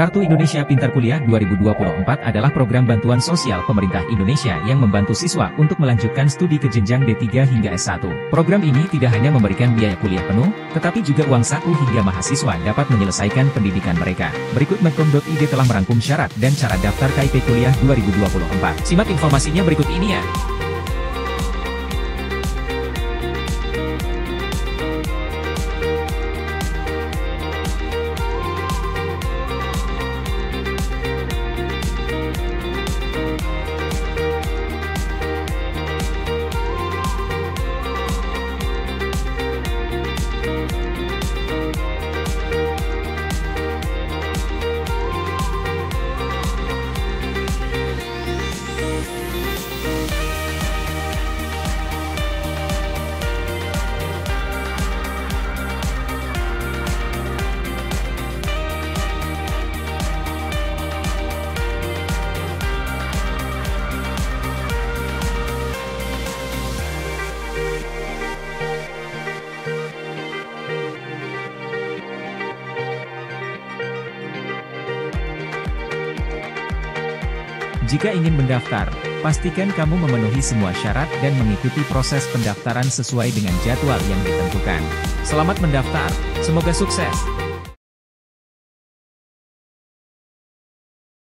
Kartu Indonesia Pintar Kuliah 2024 adalah program bantuan sosial pemerintah Indonesia yang membantu siswa untuk melanjutkan studi ke jenjang D3 hingga S1. Program ini tidak hanya memberikan biaya kuliah penuh, tetapi juga uang saku hingga mahasiswa dapat menyelesaikan pendidikan mereka. Berikut Medcom.id telah merangkum syarat dan cara daftar KIP Kuliah 2024. Simak informasinya berikut ini ya. Jika ingin mendaftar, pastikan kamu memenuhi semua syarat dan mengikuti proses pendaftaran sesuai dengan jadwal yang ditentukan. Selamat mendaftar, semoga sukses!